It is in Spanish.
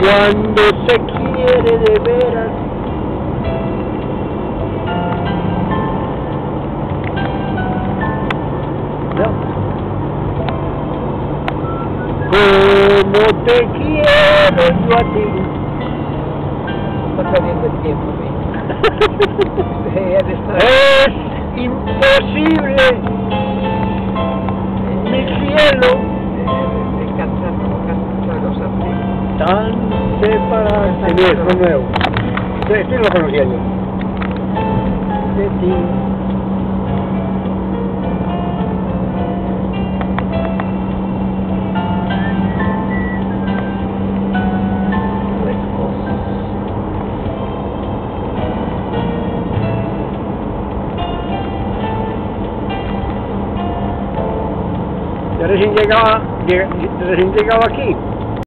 cuando se quiere de veras. No. Como te quiero yo a ti. Está perdiendo el tiempo, te está- Es imposible, mi cielo, Sí, es nuevo. Sí, Esto lo conocía yo. Ti. Yo recién llegaba, lleg- recién llegaba aquí,